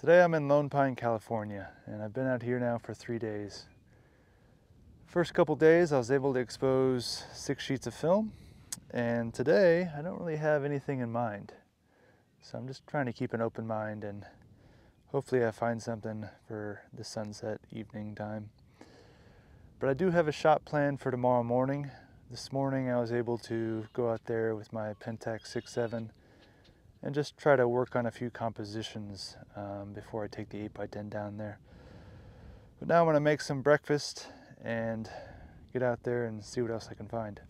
Today I'm in Lone Pine, California, and I've been out here now for three days. First couple days I was able to expose six sheets of film, and today I don't really have anything in mind. So I'm just trying to keep an open mind and hopefully I find something for the sunset evening time. But I do have a shot planned for tomorrow morning. This morning I was able to go out there with my Pentax 67 and just try to work on a few compositions um, before I take the 8x10 down there. But now I'm to make some breakfast and get out there and see what else I can find.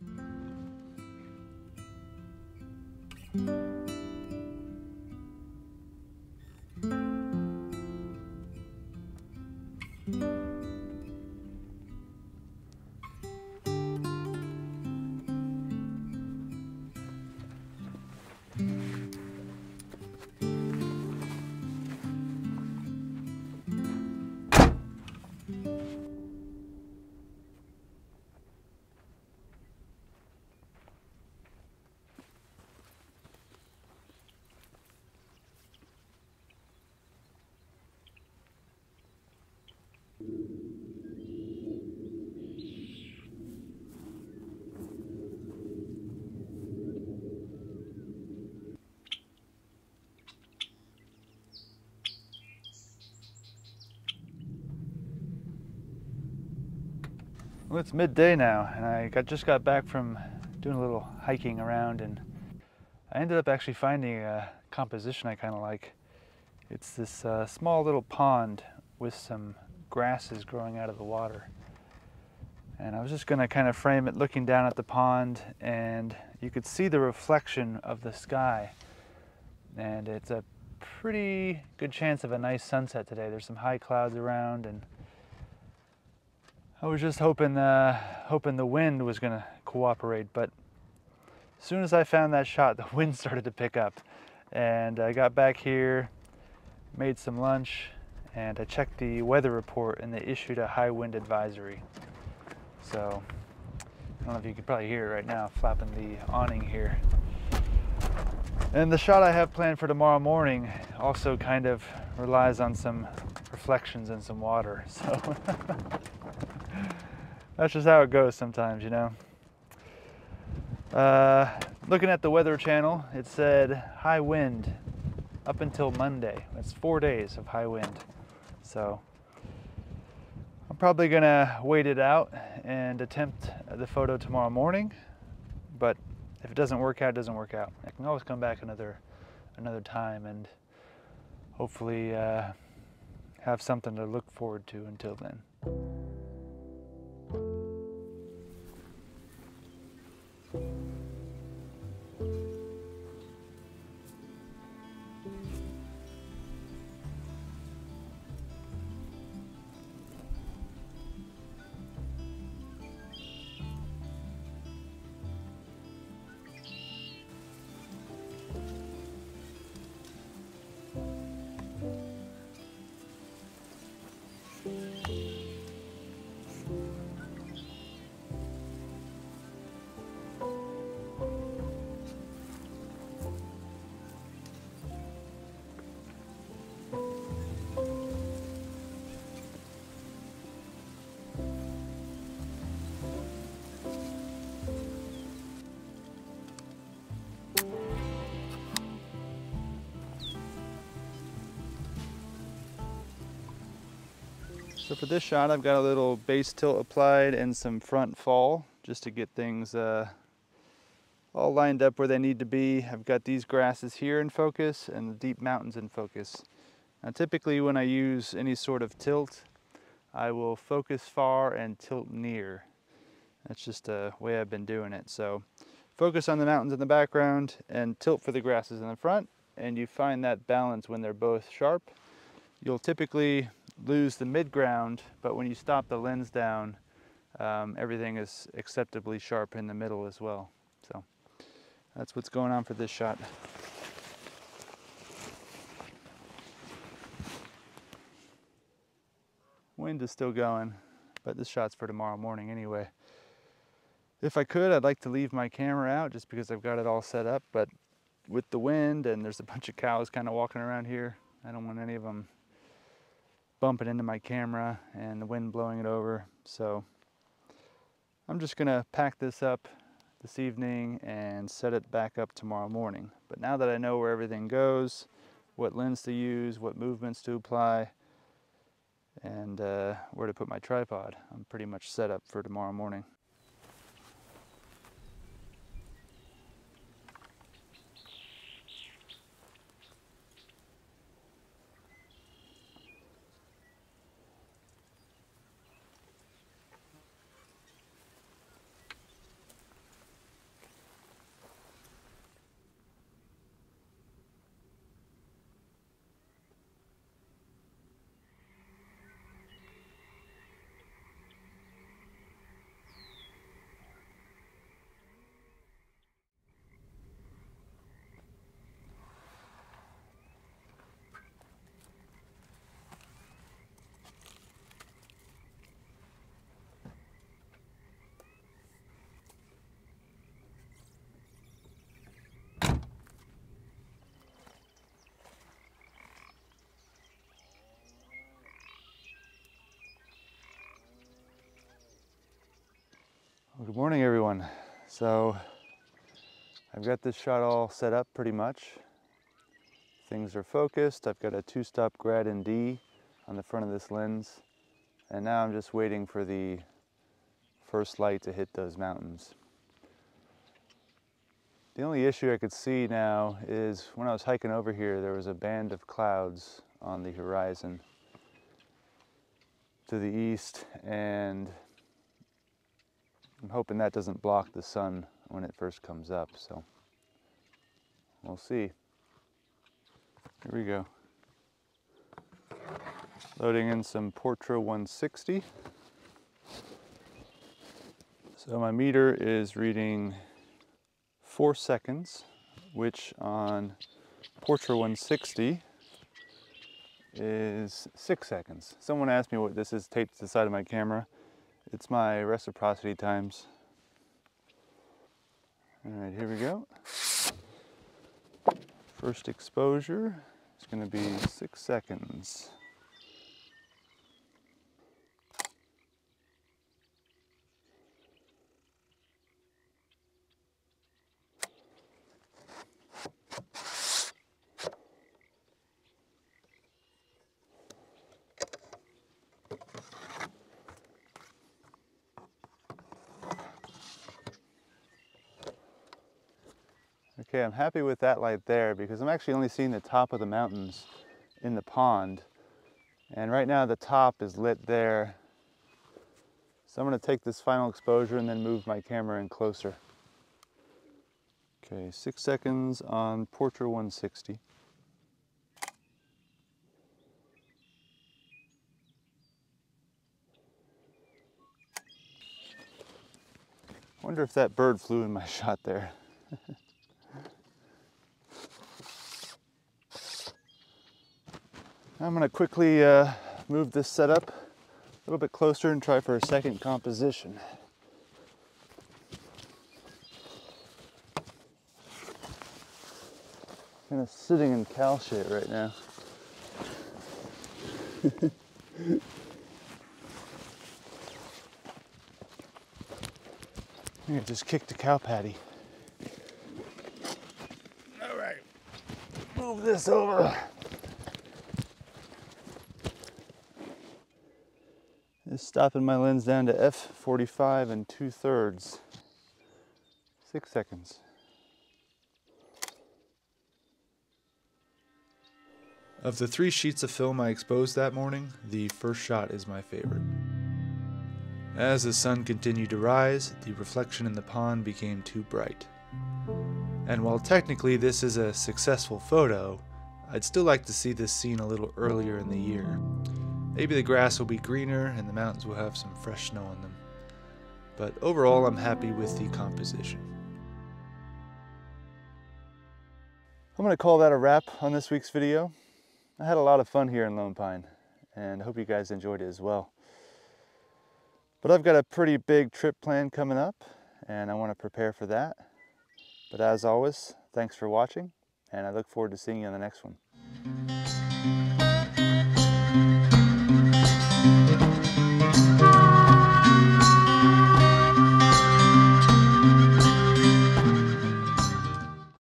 Well, it's midday now, and I got, just got back from doing a little hiking around, and I ended up actually finding a composition I kind of like. It's this uh, small little pond with some grasses growing out of the water. And I was just going to kind of frame it looking down at the pond, and you could see the reflection of the sky. And it's a pretty good chance of a nice sunset today. There's some high clouds around, and I was just hoping, uh, hoping the wind was going to cooperate, but as soon as I found that shot, the wind started to pick up. And I got back here, made some lunch, and I checked the weather report and they issued a high wind advisory. So, I don't know if you can probably hear it right now, flapping the awning here. And the shot I have planned for tomorrow morning also kind of relies on some reflections and some water. So that's just how it goes sometimes, you know. Uh, looking at the weather channel, it said high wind up until Monday. That's four days of high wind. So I'm probably gonna wait it out and attempt the photo tomorrow morning. But if it doesn't work out, it doesn't work out. I can always come back another another time and hopefully uh, have something to look forward to until then. So for this shot, I've got a little base tilt applied and some front fall just to get things uh, all lined up where they need to be. I've got these grasses here in focus and the deep mountains in focus. Now typically when I use any sort of tilt, I will focus far and tilt near. That's just a way I've been doing it. So focus on the mountains in the background and tilt for the grasses in the front. And you find that balance when they're both sharp. You'll typically lose the midground, but when you stop the lens down, um, everything is acceptably sharp in the middle as well. So that's what's going on for this shot. Wind is still going, but this shot's for tomorrow morning anyway. If I could, I'd like to leave my camera out just because I've got it all set up, but with the wind and there's a bunch of cows kind of walking around here, I don't want any of them bumping into my camera and the wind blowing it over. So I'm just gonna pack this up this evening and set it back up tomorrow morning. But now that I know where everything goes, what lens to use, what movements to apply, and uh, where to put my tripod, I'm pretty much set up for tomorrow morning. Good morning, everyone. So I've got this shot all set up pretty much. Things are focused. I've got a two-stop grad ND on the front of this lens. And now I'm just waiting for the first light to hit those mountains. The only issue I could see now is when I was hiking over here, there was a band of clouds on the horizon to the east and I'm hoping that doesn't block the sun when it first comes up, so we'll see. Here we go. Loading in some Portra 160. So my meter is reading four seconds, which on Portra 160 is six seconds. Someone asked me what this is taped to the side of my camera. It's my reciprocity times. All right, here we go. First exposure is going to be six seconds. Okay, I'm happy with that light there because I'm actually only seeing the top of the mountains in the pond. And right now the top is lit there. So I'm gonna take this final exposure and then move my camera in closer. Okay, six seconds on Portra 160. wonder if that bird flew in my shot there. I'm going to quickly uh, move this setup a little bit closer and try for a second composition. Kind of sitting in cow shit right now. I just kicked a cow patty. All right, move this over. Stopping my lens down to f45 and 2 thirds. Six seconds. Of the three sheets of film I exposed that morning, the first shot is my favorite. As the sun continued to rise, the reflection in the pond became too bright. And while technically this is a successful photo, I'd still like to see this scene a little earlier in the year. Maybe the grass will be greener and the mountains will have some fresh snow on them. But overall, I'm happy with the composition. I'm going to call that a wrap on this week's video. I had a lot of fun here in Lone Pine, and I hope you guys enjoyed it as well. But I've got a pretty big trip planned coming up, and I want to prepare for that. But as always, thanks for watching, and I look forward to seeing you on the next one.